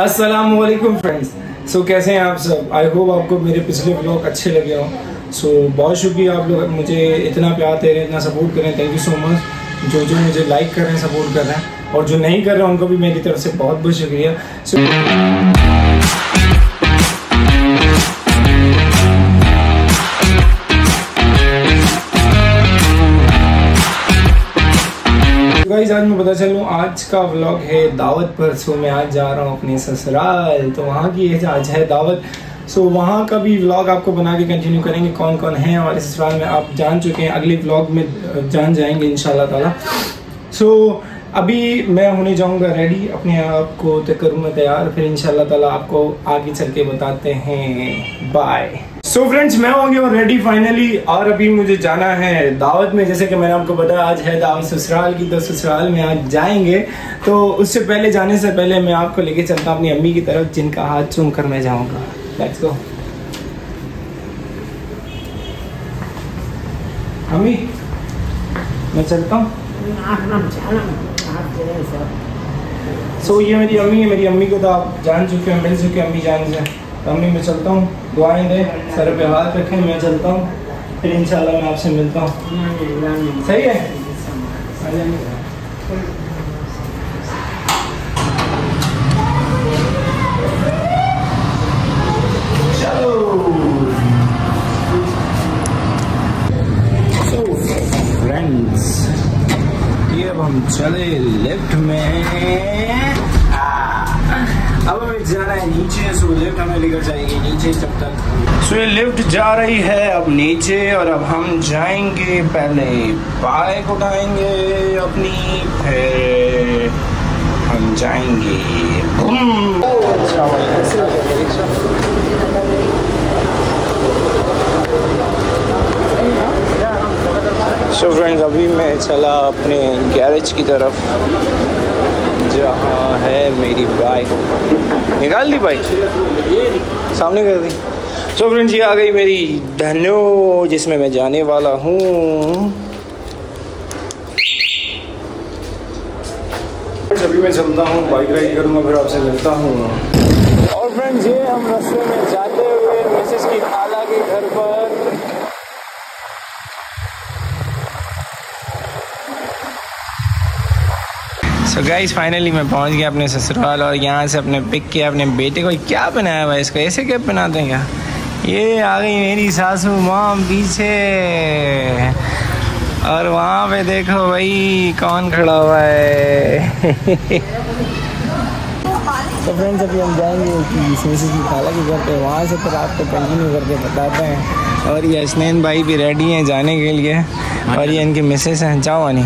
वालेकुम friends so कैसे हैं आप सब? आई होप आपको मेरे पिछले ब्लॉग अच्छे लगे हों। सो so, बहुत शुक्रिया आप लोग मुझे इतना प्यार दे रहे हैं इतना सपोर्ट करें थैंक यू सो मच जो जो मुझे लाइक कर रहे हैं सपोर्ट कर रहे हैं। और जो नहीं कर रहे हैं उनको भी मेरी तरफ़ से बहुत बहुत शुक्रिया। सो so, गाइस आज मैं पता चलूँ, आज का व्लॉग है दावत पर। सो मैं आज जा रहा हूँ अपने ससुराल। तो वहाँ की है आज है दावत। सो वहाँ का भी व्लॉग आपको बना के कंटिन्यू करेंगे कौन कौन है हमारे ससुराल में आप जान चुके हैं, अगले व्लॉग में जान जाएँगे इन ताला। सो अभी मैं होने जाऊँगा रेडी अपने आप को तो करूँ मैं तैयार। फिर इंशाल्लाह ताला आपको आगे चल के बताते हैं। बाय सो फ्रेंड्स मैं हो गया रेडी फाइनली और अभी मुझे जाना है दावत में। जैसे कि मैंने आपको बताया आज है दावत ससुराल की। तो ससुराल में आज जाएँगे। तो उससे पहले जाने से पहले मैं आपको लेके चलता हूँ अपनी अम्मी की तरफ़ जिनका हाथ चूम कर मैं जाऊँगा। लेट्स गो अम्मी मैं चलता हूँ। सो so, ये मेरी अम्मी है। मेरी अम्मी को तो आप जान चुके हैं मिल चुके हैं अम्मी जान से। अम्मी, मैं चलता हूँ। दुआएँ दे, सर पे हाथ रखें, मैं चलता हूँ। फिर इंशाल्लाह मैं आपसे मिलता हूँ। सही है? चलो। सो ये अब हम चले लेफ़्ट में। है, नीचे सो लिफ्ट हमें लेकर जाएगी, नीचे जब तक। सो ये लिफ्ट जा रही है, अब नीचे, और अब हम जाएँगे, पहले बाइक उठाएँगे, अपनी, फिर हम जाएँगे सो so फ्रेंड्स अभी मैं चला अपने गैरेज की तरफ़। जहाँ है मेरी बाइक निकाल दी बाइक सामने कर दी। सो so फ्रेंड्स ये आ गई मेरी धनो जिसमें मैं जाने वाला हूँ। अभी मैं चलता हूँ बाइक राइड करूँगा फिर आपसे मिलता हूँ। और फ्रेंड्स ये हम रास्ते में जाते हुए मिसेस की खाला के घर पर सो गाइस फाइनली मैं पहुँच गया अपने ससुराल और यहाँ से अपने पिक किया, अपने बेटे को। क्या पहनाया हुआ इसको? ऐसे क्या पहनाते हैं क्या ये आ गई मेरी सासू, माँ पीछे। और वहाँ पे देखो भाई, कौन खड़ा हुआ है? तो फ्रेंड्स अभी हम जाएँगे की खाला के घर पे। वहाँ से फिर आपको कंटिन्यू करके बताते हैं। और ये असनैन भाई भी रेडी हैं जाने के लिए। और ये इनकी मिसेस हैं जाओ वानी।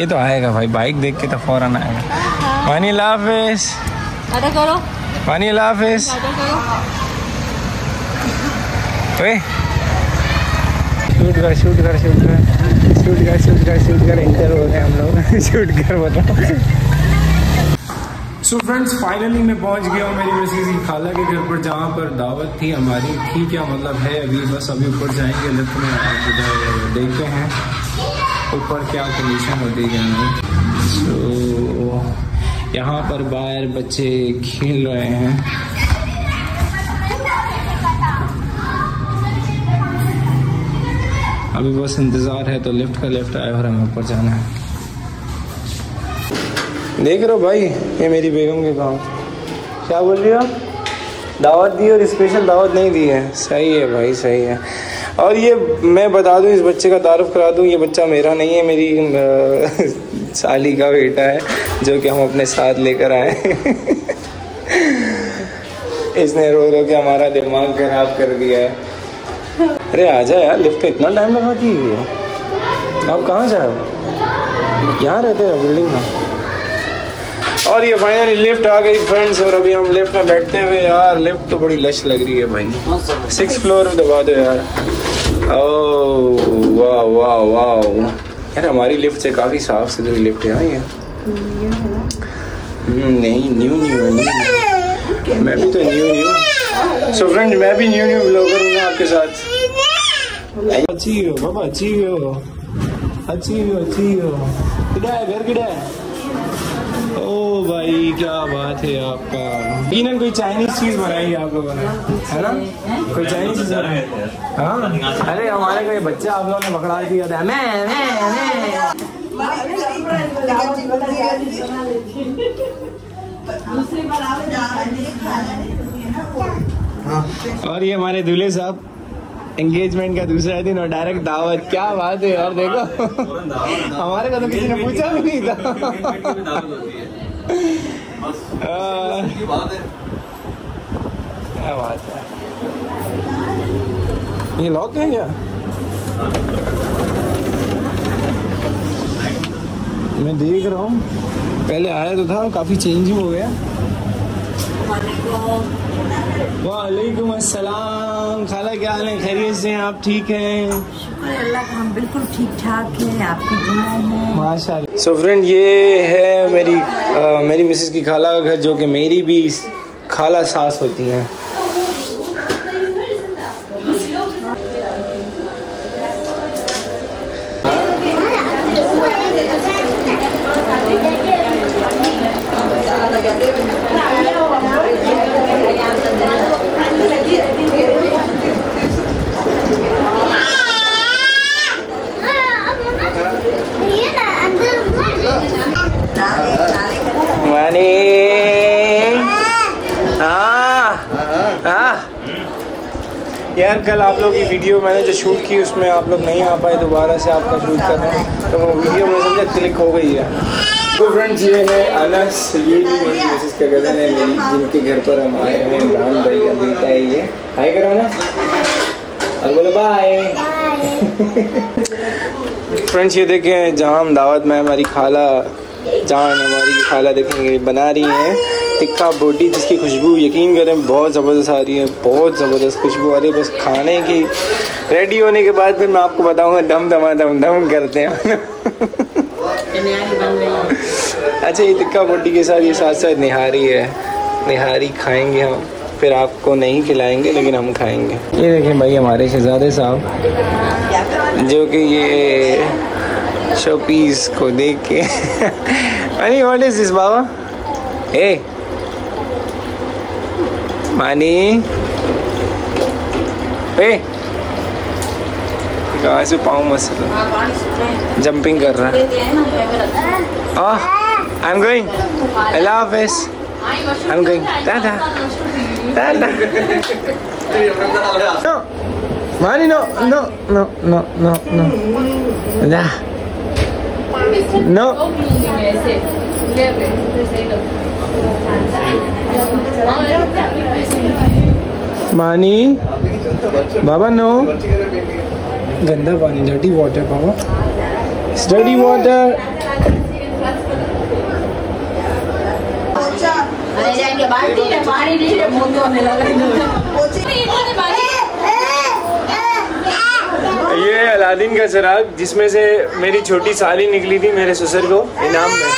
ये तो आएगा भाई बाइक देख के तो फ़ौरन आएगा। वानी लाफिस करो। वानी लाफिस शूट कर। शूट कर शूट कर शूट कर। शूट कर शूट कर इंटर हो गए हम लोग। शूट कर बताओ सो फ्रेंड्स फाइनली मैं पहुँच गया हूँ मेरी की खाला के घर पर, जहाँ पर दावत थी हमारी। थी क्या मतलब है? अभी बस अभी ऊपर जाएँगे लिफ्ट में देखते हैं ऊपर क्या कंडीशन होती है सो यहाँ पर बाहर बच्चे खेल रहे हैं। अभी बस इंतज़ार है तो लिफ्ट का लिफ्ट आया और हमें ऊपर जाना है। देख रहे हो भाई, ये मेरी बेगम के गाँव क्या बोल रही हो दावत दी और स्पेशल दावत नहीं दी है। सही है भाई, सही है। और ये मैं बता दूँ, इस बच्चे का तारफ़ करा दूँ, ये बच्चा मेरा नहीं है, मेरी साली का बेटा है, जो कि हम अपने साथ लेकर आए इसने रो रो के हमारा दिमाग खराब कर दिया है। अरे आ जा यार, लिफ्ट तो इतना टाइम लगाती है। आप कहाँ जा रहे हो? यहाँ रहते हैं बिल्डिंग में। और ये फाइनली लिफ्ट आ गई फ्रेंड्स और अभी हम लिफ्ट में बैठते हुए यार लिफ्ट तो बड़ी लश लग रही है भाई। सिक्स फ्लोर दबा दो यार। ओ वाह वाह वाह यार हमारी लिफ्ट से काफ़ी साफ़ सुथरी लिफ्ट है ये। हम्म, नहीं न्यू न्यू है न्यू मैं भी तो न्यू न्यू सो फ्रेंड मैं भी न्यू न्यू ब्लॉगर हूँ आपके साथ। अच्छी हो बाबा अच्छी हो। अच्छी हो अच्छी हो। किड़ा है घर किड़ा है? ओ भाई क्या बात है आपका। कोई चाइनीज़ चीज़ बनाई आप लोगों ने? है ना? कोई चाइनीज़ चीज़ बनाई हाँ? अरे हमारे कोई बच्चा आप लोगों ने पकड़ा दिया था। मैं मैं मैं। और ये हमारे दूल्हे साहब। एंगेजमेंट का दूसरा दिन और डायरेक्ट दावत। क्या बात है यार, देखो। हमारे को तो किसी ने पूछा भी नहीं था। क्या बात है। ये लॉक है क्या? मैं देख रहा हूँ। पहले आया तो था, काफ़ी चेंज हो गया। वालेकुम अस्सलाम। खाला क्या हाल है? खैरियत से हैं आप ठीक हैं? शुक्र अल्लाह का हम बिल्कुल ठीक ठाक है आपकी दुआ है। माशाल्लाह। सो फ्रेंड ये है मेरी अ, मेरी मिसेस की खाला का घर जो कि मेरी भी खाला सास होती हाँ। यार, कल आप लोग की वीडियो मैंने जो शूट की, उसमें आप लोग नहीं आ पाए, दोबारा से आपका शूट कर रहे हैं। तो वो वीडियो में समझा क्लिक हो गई है। तो फ्रेंड्स ये है भी मेरी मिसेस का कज़न है मेरी, जिनके घर पर हम आए हैं इमरान भाई का बेटा है ये हाय करो ना और बोलो बाय फ्रेंड्स ये देखें, जहाँ हम दावत में हमारी खाला जान, हमारी खाला देखेंगे, बना रही हैं। टिक्का बोटी जिसकी खुशबू, यकीन करें, बहुत ज़बरदस्त आ रही है, बहुत ज़बरदस्त खुशबू आ रही है। बस खाने की रेडी होने के बाद फिर मैं आपको बताऊँगा, दम दमा दम दम करते हैं। अच्छा ये टिक्का बोटी के साथ, ये साथ साथ निहारी है। निहारी खाएँगे हम। फिर आपको नहीं खिलाएँगे, लेकिन हम खाएँगे। ये देखें भाई, हमारे शहजादे साहब, जो कि ये शो पीस को देख के अरे व्हाट इज़ दिस बाबा? ए मानी ए कहाँ से पाँव मसल जंपिंग कर रहा है ओह आई एम गोइंग अल्लाह हाफिज I am going tata tata No. Mani, no, no, no, no, no, no. Ya. No. Mani. Baba, no. गंदा पानी डर्टी वाटर बाबा डर्टी वाटर ये अलादीन का चिराग जिसमें से मेरी छोटी साली निकली थी मेरे ससुर को इनाम में।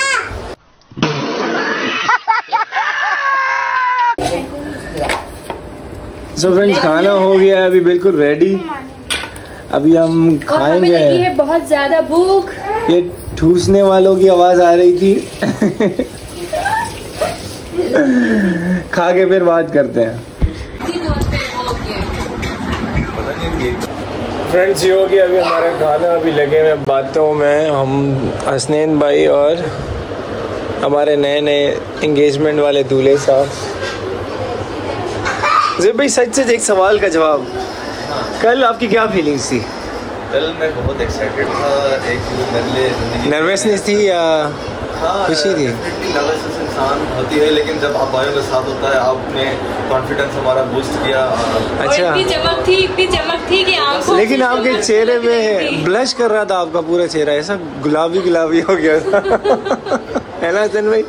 सो फ्रेंड्स खाना हो गया है अभी बिल्कुल रेडी अभी हम और हमें खाएँगे। लगी है बहुत ज़्यादा भूख। ये ठूसने वालों की आवाज़ आ रही थी। खा के फिर बात करते हैं। फ्रेंड्स ये हो गया अभी हमारा खाना अभी लगे हुए बातों में। हम हसनैन भाई और हमारे नए नए एंगेजमेंट वाले दूल्हे साहब। जी भाई सच सच एक सवाल का जवाब। कल आपकी क्या फीलिंग्स थी? कल मैं बहुत एक्साइटेड था एक नर्वसनेस थी या हाँ, खुशी थी? nervousness इंसान होती है लेकिन जब आप आयों के साथ होता है आपने कॉन्फिडेंस हमारा बूस्ट किया अच्छा। इतनी चमक थी इतनी चमक थी कि आँखों लेकिन आपके चेहरे पे ब्लश कर रहा था आपका पूरा चेहरा ऐसा गुलाबी गुलाबी हो गया था। है ना हसन भाई?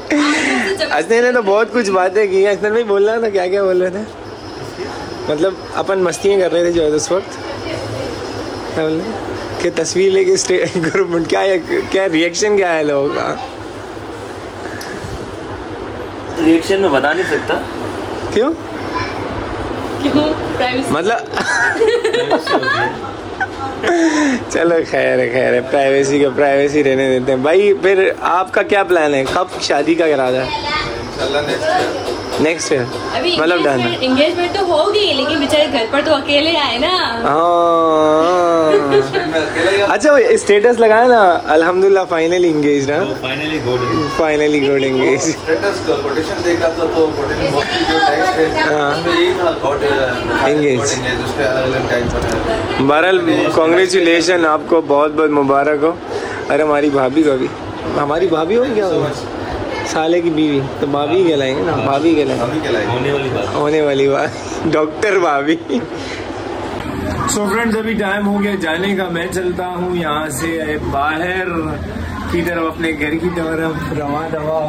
हसन ने तो बहुत कुछ बातें की हैं। हसन भाई बोल रहा था क्या क्या बोल रहे थे? मतलब अपन मस्तियाँ कर रहे थे जो है उस वक्त। क्या कि तस्वीर लेके स्टे ग्रुप में क्या क्या रिएक्शन क्या है लोगों का? रिएक्शन में बता नहीं सकता। क्यों? क्यों प्राइवेसी मतलब चलो खैर है खैर है प्राइवेसी का प्राइवेसी रहने देते हैं। भाई फिर आपका क्या प्लान है? कब शादी का इरादा है? इंशाल्लाह नेक्स्ट ईयर मतलब डन एंगेजमेंट तो होगी लेकिन बेचारे घर पर तो अकेले आए ना। हाँ। ही अच्छा वो स्टेटस लगाया ना अल्हम्दुलिल्लाह फाइनली इंगेज ना finally good finally good engage status का कोटेशन देखा था तो कोटेशन बहुत जो टेक्स्ट है। हाँ। यही था Engaged. एंगेज उस पे अलग अलग टाइम पर। बहरहाल कॉन्ग्रेचुलेशन आपको बहुत बहुत मुबारक हो। अरे हमारी भाभी का भी। हमारी भाभी हो क्या. साले की बीवी तो भाभी कहलाएँगे ना भाभी कहलाएँगे। होने वाली बात। होने वाली बात। डॉक्टर भाभी। सो फ्रेंड्स अभी टाइम हो गया जाने का। मैं चलता हूँ यहाँ से बाहर की तरफ़ अपने घर की तरफ़ रवा दवा।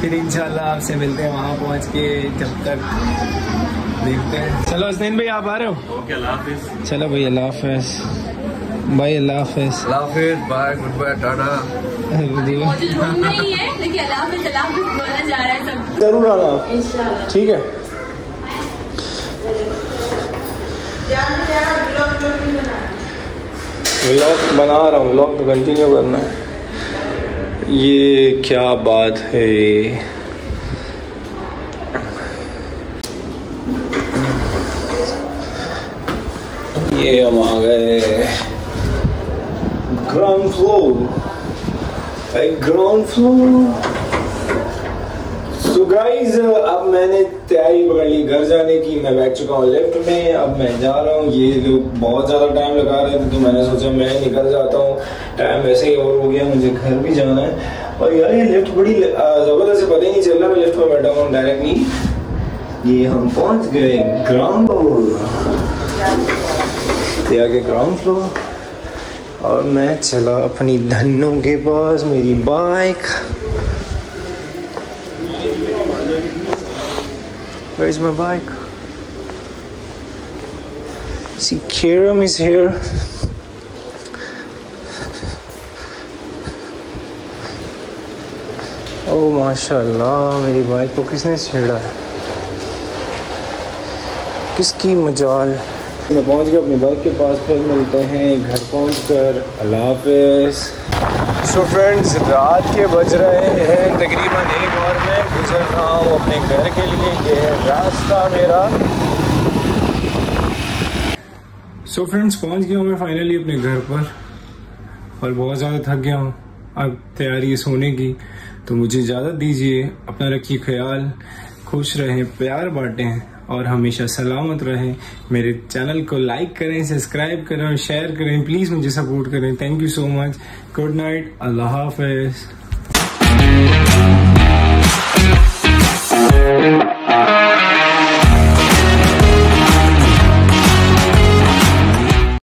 फिर इंशाल्लाह आपसे मिलते हैं वहाँ पहुँच के जब तक। देखते हैं। चलो हसनैन भाई आप आ रहे हो? ओके अल्लाह चलो भाई अल्लाह हाफिज। भाई अल्लाह हाफिज। हाफिज बाय गुड बाय टाटा। मुझे घूमना ही है लेकिन अल्लाह पे सलाम भी बोलना जा रहा ज़रूर ठीक है व्लॉग बना रहा हूँ व्लॉग तो कंटिन्यू करना है ये क्या बात है ये हम आ गए ground floor ground floor so guys अब मैंने तैयारी पकड़ ली घर जाने की। मैं बैठ चुका हूँ लिफ्ट में। अब मैं जा रहा हूँ। ये लोग बहुत ज़्यादा टाइम लगा रहे थे तो मैंने सोचा मैं निकल जाता हूँ। टाइम वैसे ही और हो गया, मुझे घर भी जाना है। और यार, ये लिफ्ट बड़ी ज़बरदस्त है, पता ही नहीं चल रहा मैं लिफ्ट में बैठा हूँ डायरेक्टली ये हम पहुँच गए ग्राउंड फ्लोर ग्राउंड फ्लोर और मैं चला अपनी धनों के पास मेरी bike Where's my bike? See, Kiram is here. Oh, माशाल्लाह मेरी बाइक को किसने छेड़ा है किसकी मजाल मैं पहुँच गया अपने बाइक के पास फिर मिलते हैं। घर पहुँच कर अल्लाह सो फ्रेंड्स रात के बज रहे हैं तकरीबन एक और मैं। गुजर रहा हूँ अपने घर के लिए, ये है रास्ता मेरा। सो फ्रेंड्स पहुँच गया हूँ मैं फाइनली अपने घर पर। और बहुत ज़्यादा थक गया हूँ। अब तैयारी सोने की। तो मुझे इजाज़त दीजिए, अपना रखिए ख्याल। खुश रहें, प्यार बांटें। और हमेशा सलामत रहें। मेरे चैनल को लाइक करें सब्सक्राइब करें शेयर करें। प्लीज़ मुझे सपोर्ट करें। Thank you so much good night अल्लाह हाफिज़।